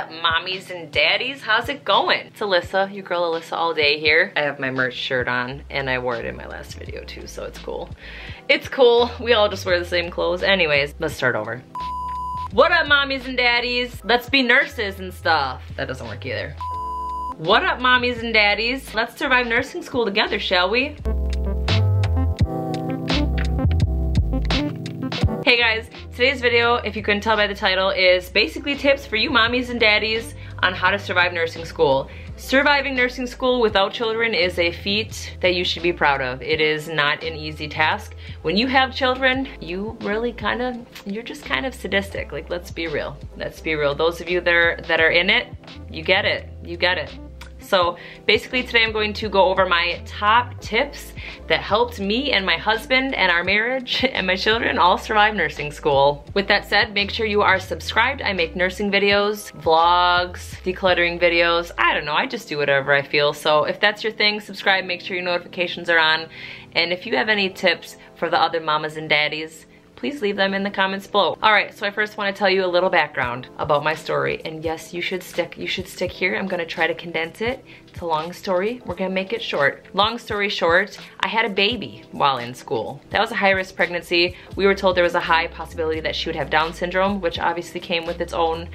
up, mommies and daddies? How's it going? It's Alyssa, your girl Alyssa all day here. I have my merch shirt on and I wore it in my last video too, so it's cool. It's cool. We all just wear the same clothes. Anyways, let's start over. What up, mommies and daddies? Let's be nurses and stuff. That doesn't work either. What up, mommies and daddies? Let's survive nursing school together, shall we? Hey guys, today's video, if you couldn't tell by the title, is basically tips for you mommies and daddies on how to survive nursing school. Surviving nursing school without children is a feat that you should be proud of. It is not an easy task. When you have children, you really kind of, you're just kind of sadistic. Like, let's be real. Let's be real. Those of you that are, that are in it, you get it. You get it. So basically today I'm going to go over my top tips that helped me and my husband and our marriage and my children all survive nursing school. With that said, make sure you are subscribed. I make nursing videos, vlogs, decluttering videos. I don't know, I just do whatever I feel. So if that's your thing, subscribe, make sure your notifications are on. And if you have any tips for the other mamas and daddies, please leave them in the comments below. All right, so I first wanna tell you a little background about my story. And yes, you should stick, you should stick here. I'm gonna try to condense it. It's a long story, we're gonna make it short. Long story short, I had a baby while in school. That was a high risk pregnancy. We were told there was a high possibility that she would have Down syndrome, which obviously came with its own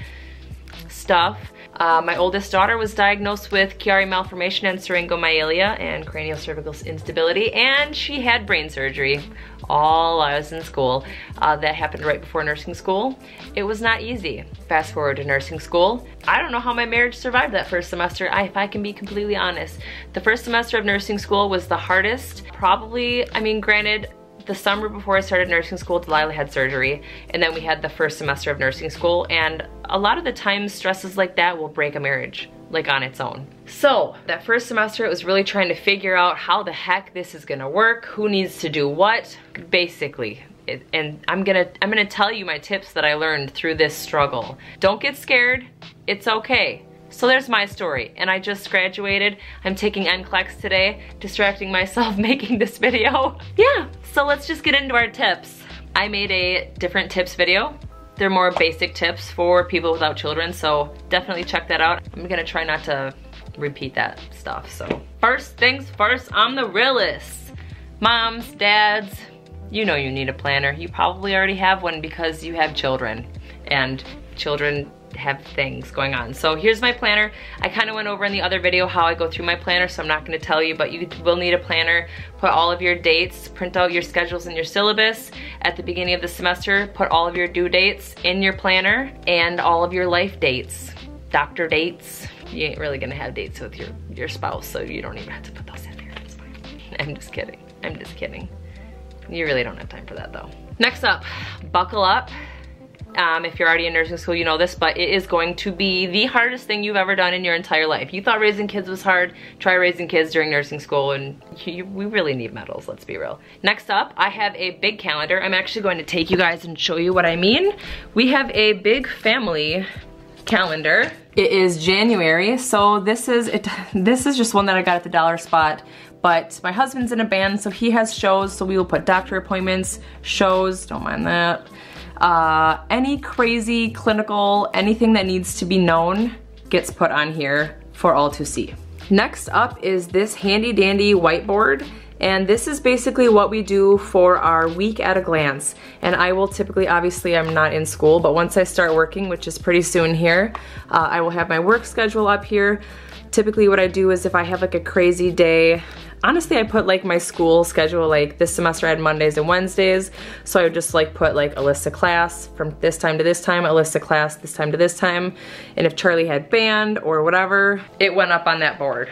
stuff. Uh, my oldest daughter was diagnosed with Chiari malformation and syringomyelia and craniocervical instability, and she had brain surgery all I was in school. Uh, that happened right before nursing school. It was not easy. Fast forward to nursing school. I don't know how my marriage survived that first semester, I, if I can be completely honest. The first semester of nursing school was the hardest. Probably, I mean, granted, the summer before I started nursing school, Delilah had surgery, and then we had the first semester of nursing school, and a lot of the times stresses like that will break a marriage like on its own. So that first semester it was really trying to figure out how the heck this is gonna work, who needs to do what, basically. It, and I'm gonna I'm gonna tell you my tips that I learned through this struggle. Don't get scared, it's okay. So there's my story, and I just graduated. I'm taking NCLEX today, distracting myself making this video. Yeah, so let's just get into our tips. I made a different tips video. They're more basic tips for people without children, so definitely check that out. I'm gonna try not to repeat that stuff, so. First things first, I'm the realist. Moms, dads, you know you need a planner. You probably already have one because you have children, and children have things going on. So here's my planner. I kind of went over in the other video how I go through my planner, so I'm not gonna tell you, but you will need a planner. Put all of your dates, print out your schedules and your syllabus. At the beginning of the semester, put all of your due dates in your planner and all of your life dates, doctor dates. You ain't really gonna have dates with your, your spouse, so you don't even have to put those in there, fine. I'm just kidding, I'm just kidding. You really don't have time for that though. Next up, buckle up um, if you're already in nursing school, you know this, but it is going to be the hardest thing you've ever done in your entire life. You thought raising kids was hard, try raising kids during nursing school, and you, we really need medals, let's be real. Next up, I have a big calendar. I'm actually going to take you guys and show you what I mean. We have a big family calendar. It is January, so this is it. This is just one that I got at the dollar spot but my husband's in a band so he has shows so we will put doctor appointments shows don't mind that uh, any crazy clinical, anything that needs to be known gets put on here for all to see. Next up is this handy dandy whiteboard. And this is basically what we do for our week at a glance. And I will typically, obviously I'm not in school, but once I start working, which is pretty soon here, uh, I will have my work schedule up here. Typically what I do is if I have like a crazy day, honestly I put like my school schedule like this semester I had Mondays and Wednesdays so I would just like put like Alyssa class from this time to this time Alyssa class this time to this time and if Charlie had band or whatever it went up on that board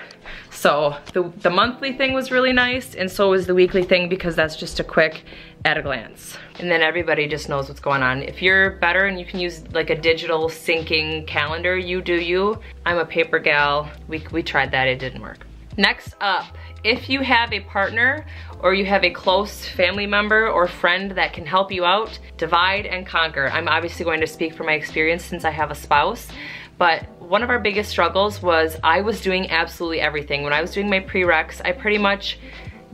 so the, the monthly thing was really nice and so was the weekly thing because that's just a quick at a glance. And then everybody just knows what's going on. If you're better and you can use like a digital syncing calendar, you do you. I'm a paper gal. We, we tried that, it didn't work. Next up, if you have a partner or you have a close family member or friend that can help you out, divide and conquer. I'm obviously going to speak from my experience since I have a spouse, but one of our biggest struggles was I was doing absolutely everything. When I was doing my prereqs, I pretty much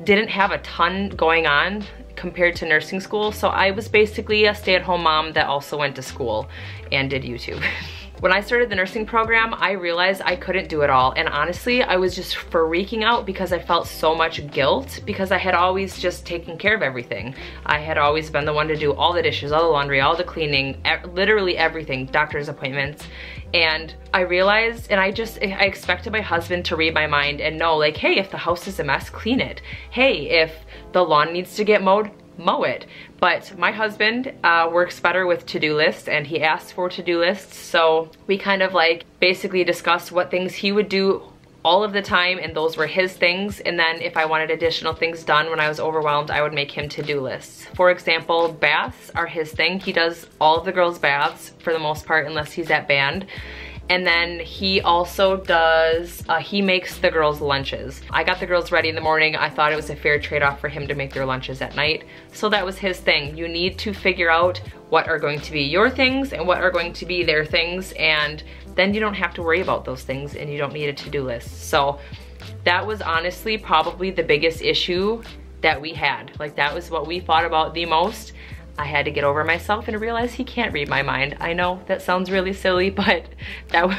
didn't have a ton going on compared to nursing school, so I was basically a stay-at-home mom that also went to school and did YouTube. When I started the nursing program, I realized I couldn't do it all. And honestly, I was just freaking out because I felt so much guilt because I had always just taken care of everything. I had always been the one to do all the dishes, all the laundry, all the cleaning, literally everything, doctor's appointments. And I realized, and I just, I expected my husband to read my mind and know like, hey, if the house is a mess, clean it. Hey, if the lawn needs to get mowed, mow it. But my husband uh, works better with to-do lists and he asks for to-do lists. So we kind of like basically discussed what things he would do all of the time and those were his things and then if I wanted additional things done when I was overwhelmed I would make him to-do lists. For example, baths are his thing. He does all of the girls' baths for the most part unless he's at band. And then he also does, uh, he makes the girls lunches. I got the girls ready in the morning. I thought it was a fair trade-off for him to make their lunches at night. So that was his thing. You need to figure out what are going to be your things and what are going to be their things. And then you don't have to worry about those things and you don't need a to-do list. So that was honestly probably the biggest issue that we had. Like that was what we thought about the most. I had to get over myself and realize he can't read my mind. I know that sounds really silly, but that was,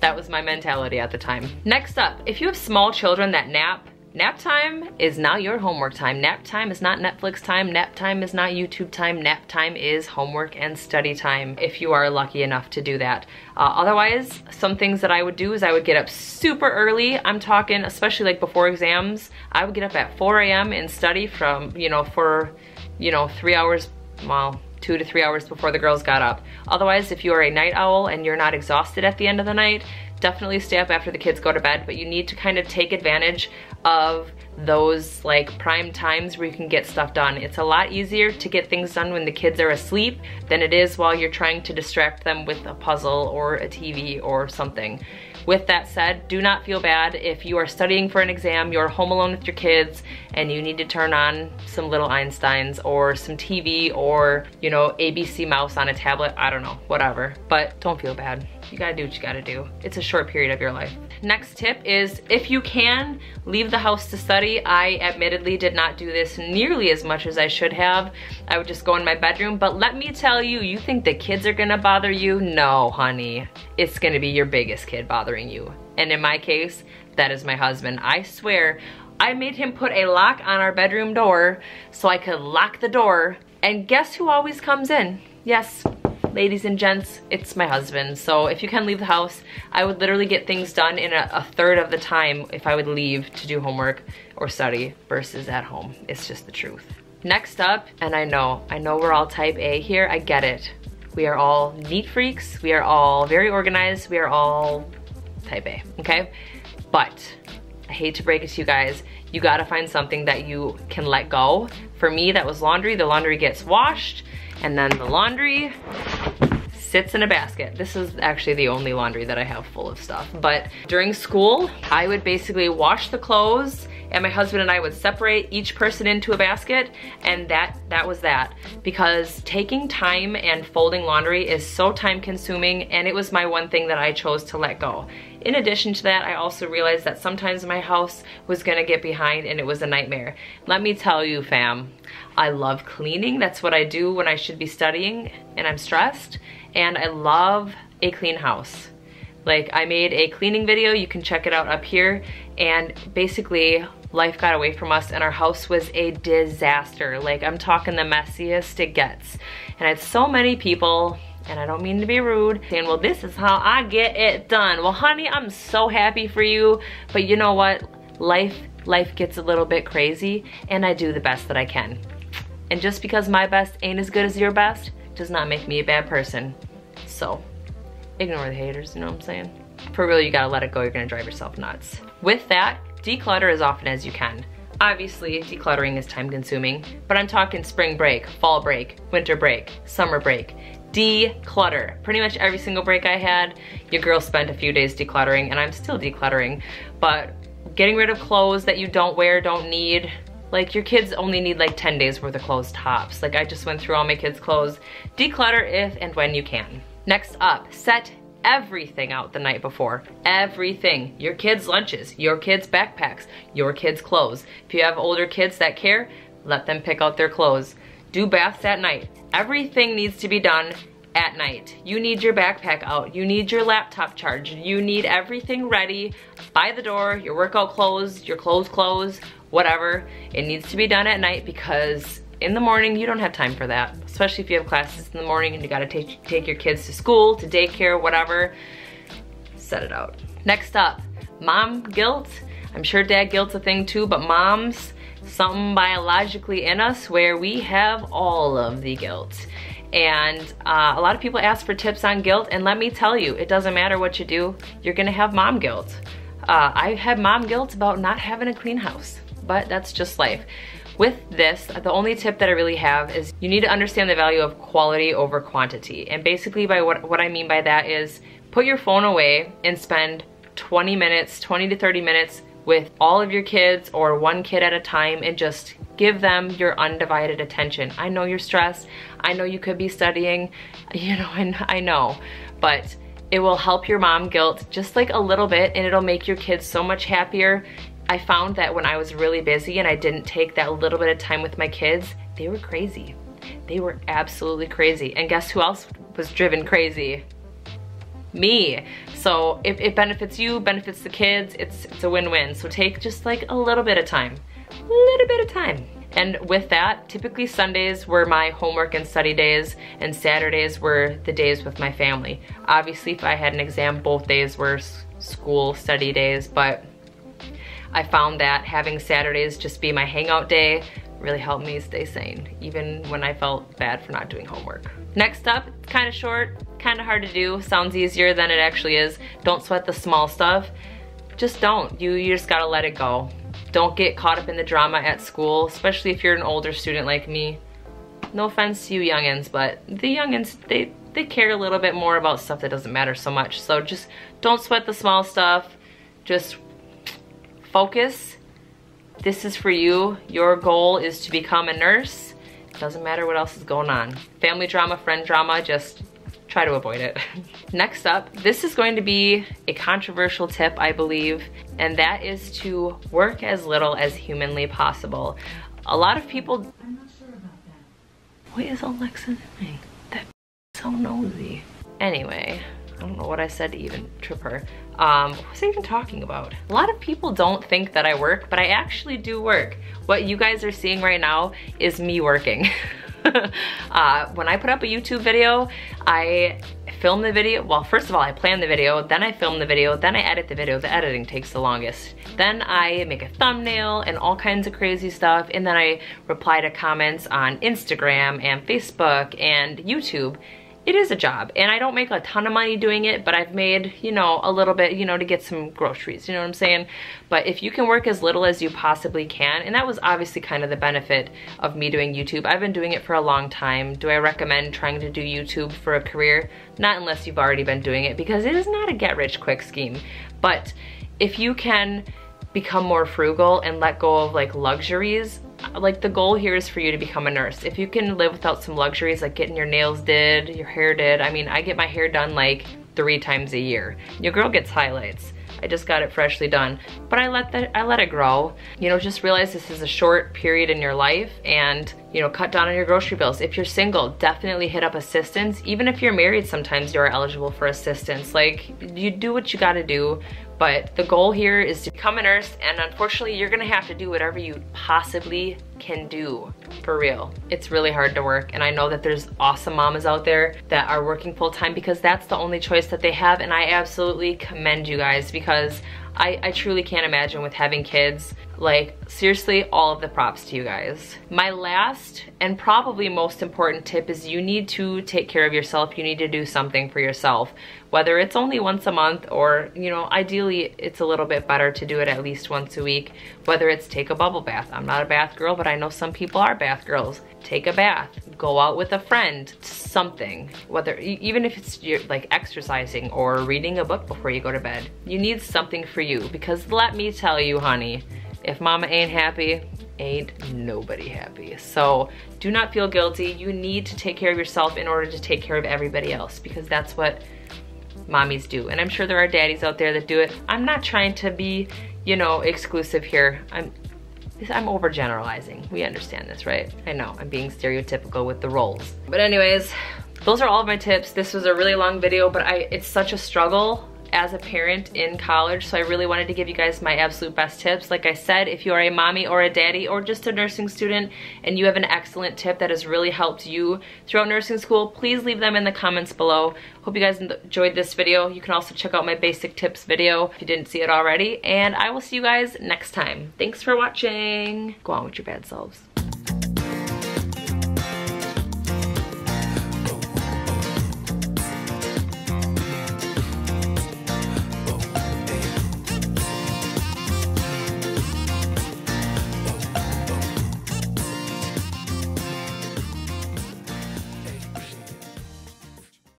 that was my mentality at the time. Next up, if you have small children that nap, Nap time is not your homework time. Nap time is not Netflix time. Nap time is not YouTube time. Nap time is homework and study time if you are lucky enough to do that. Uh, otherwise, some things that I would do is I would get up super early. I'm talking, especially like before exams, I would get up at 4 a.m. and study from, you know, for you know, three hours, well, two to three hours before the girls got up. Otherwise, if you are a night owl and you're not exhausted at the end of the night, definitely stay up after the kids go to bed, but you need to kind of take advantage of those like prime times where you can get stuff done. It's a lot easier to get things done when the kids are asleep than it is while you're trying to distract them with a puzzle or a TV or something. With that said, do not feel bad if you are studying for an exam, you're home alone with your kids, and you need to turn on some little Einsteins or some TV or, you know, ABC mouse on a tablet, I don't know, whatever. But don't feel bad. You gotta do what you gotta do. It's a short period of your life. Next tip is if you can, leave the house to study. I admittedly did not do this nearly as much as I should have. I would just go in my bedroom, but let me tell you, you think the kids are gonna bother you? No, honey. It's gonna be your biggest kid bothering you. And in my case, that is my husband. I swear, I made him put a lock on our bedroom door so I could lock the door. And guess who always comes in? Yes, ladies and gents, it's my husband. So if you can leave the house, I would literally get things done in a, a, third of the time if I would leave to do homework or study versus at home. It's just the truth. Next up, and I know, I know we're all type A here, I get it. We are all neat freaks, we are all very organized, we are all type A, okay? But I hate to break it to you guys, you gotta find something that you can let go. For me, that was laundry. The laundry gets washed, and then the laundry sits in a basket. This is actually the only laundry that I have full of stuff. But during school, I would basically wash the clothes and my husband and I would separate each person into a basket and that that was that because taking time and folding laundry is so time consuming and it was my one thing that I chose to let go. In addition to that, I also realized that sometimes my house was gonna get behind and it was a nightmare. Let me tell you fam, I love cleaning. That's what I do when I should be studying and I'm stressed. And I love a clean house. Like I made a cleaning video, you can check it out up here. And basically life got away from us and our house was a disaster. Like I'm talking the messiest it gets. And I had so many people and I don't mean to be rude, saying, well, this is how I get it done. Well, honey, I'm so happy for you, but you know what? Life, life gets a little bit crazy, and I do the best that I can. And just because my best ain't as good as your best does not make me a bad person. So, ignore the haters, you know what I'm saying? For real, you gotta let it go, you're gonna drive yourself nuts. With that, declutter as often as you can. Obviously, decluttering is time consuming, but I'm talking spring break, fall break, winter break, summer break. Declutter. Pretty much every single break I had, your girl spent a few days decluttering, and I'm still decluttering, but getting rid of clothes that you don't wear, don't need, like your kids only need like 10 days worth of clothes tops. Like I just went through all my kids' clothes. Declutter if and when you can. Next up, set everything out the night before. Everything. Your kids' lunches, your kids' backpacks, your kids' clothes. If you have older kids that care, let them pick out their clothes. Do baths at night. Everything needs to be done at night. You need your backpack out. You need your laptop charged. You need everything ready by the door, your workout clothes, your clothes clothes, whatever. It needs to be done at night because in the morning, you don't have time for that, especially if you have classes in the morning and you gotta take, take your kids to school, to daycare, whatever. Set it out. Next up, mom guilt. I'm sure dad guilt's a thing too, but moms, something biologically in us where we have all of the guilt. And uh, a lot of people ask for tips on guilt, and let me tell you, it doesn't matter what you do, you're gonna have mom guilt. Uh, I had mom guilt about not having a clean house, but that's just life. With this, the only tip that I really have is you need to understand the value of quality over quantity. And basically by what, what I mean by that is put your phone away and spend 20 minutes, 20 to 30 minutes with all of your kids or one kid at a time and just give them your undivided attention. I know you're stressed. I know you could be studying, you know, and I know, but it will help your mom guilt just like a little bit and it'll make your kids so much happier I found that when I was really busy and I didn't take that little bit of time with my kids, they were crazy. They were absolutely crazy. And guess who else was driven crazy? Me. So if it benefits you, benefits the kids, it's, it's a win-win. So take just like a little bit of time, a little bit of time. And with that, typically Sundays were my homework and study days and Saturdays were the days with my family. Obviously, if I had an exam, both days were school study days, but I found that having Saturdays just be my hangout day really helped me stay sane, even when I felt bad for not doing homework. Next up, kind of short, kind of hard to do, sounds easier than it actually is. Don't sweat the small stuff. Just don't, you, you just gotta let it go. Don't get caught up in the drama at school, especially if you're an older student like me. No offense to you youngins, but the youngins, they, they care a little bit more about stuff that doesn't matter so much. So just don't sweat the small stuff. Just focus. This is for you. Your goal is to become a nurse. Doesn't matter what else is going on. Family drama, friend drama, just try to avoid it. Next up, this is going to be a controversial tip, I believe, and that is to work as little as humanly possible. A lot of people... I'm not sure about that. What is Alexa doing? That so nosy. Anyway, I don't know what I said to even trip her. Um, what was I even talking about? A lot of people don't think that I work, but I actually do work. What you guys are seeing right now is me working. uh, when I put up a YouTube video, I film the video, well first of all I plan the video, then I film the video, then I edit the video, the editing takes the longest. Then I make a thumbnail and all kinds of crazy stuff, and then I reply to comments on Instagram and Facebook and YouTube it is a job and I don't make a ton of money doing it, but I've made, you know, a little bit, you know, to get some groceries, you know what I'm saying? But if you can work as little as you possibly can, and that was obviously kind of the benefit of me doing YouTube. I've been doing it for a long time. Do I recommend trying to do YouTube for a career? Not unless you've already been doing it because it is not a get rich quick scheme. But if you can become more frugal and let go of like luxuries, like the goal here is for you to become a nurse. If you can live without some luxuries like getting your nails did, your hair did, I mean, I get my hair done like three times a year. Your girl gets highlights. I just got it freshly done, but I let that I let it grow. You know, just realize this is a short period in your life and, you know, cut down on your grocery bills. If you're single, definitely hit up assistance. Even if you're married, sometimes you're eligible for assistance. Like, you do what you gotta do but the goal here is to become a nurse and unfortunately you're gonna have to do whatever you possibly can do, for real. It's really hard to work and I know that there's awesome mamas out there that are working full time because that's the only choice that they have and I absolutely commend you guys because I, I truly can't imagine with having kids like seriously all of the props to you guys. My last and probably most important tip is you need to take care of yourself. You need to do something for yourself whether it's only once a month or, you know, ideally it's a little bit better to do it at least once a week, whether it's take a bubble bath. I'm not a bath girl, but I know some people are bath girls. Take a bath, go out with a friend, something, whether, even if it's like exercising or reading a book before you go to bed. You need something for you because let me tell you, honey, if mama ain't happy, ain't nobody happy. So do not feel guilty. You need to take care of yourself in order to take care of everybody else because that's what mommies do. And I'm sure there are daddies out there that do it. I'm not trying to be, you know, exclusive here. I'm I'm overgeneralizing. We understand this, right? I know, I'm being stereotypical with the roles. But anyways, those are all of my tips. This was a really long video, but I it's such a struggle as a parent in college, so I really wanted to give you guys my absolute best tips. Like I said, if you are a mommy or a daddy or just a nursing student and you have an excellent tip that has really helped you throughout nursing school, please leave them in the comments below. Hope you guys enjoyed this video. You can also check out my basic tips video if you didn't see it already, and I will see you guys next time. Thanks for watching. Go on with your bad selves.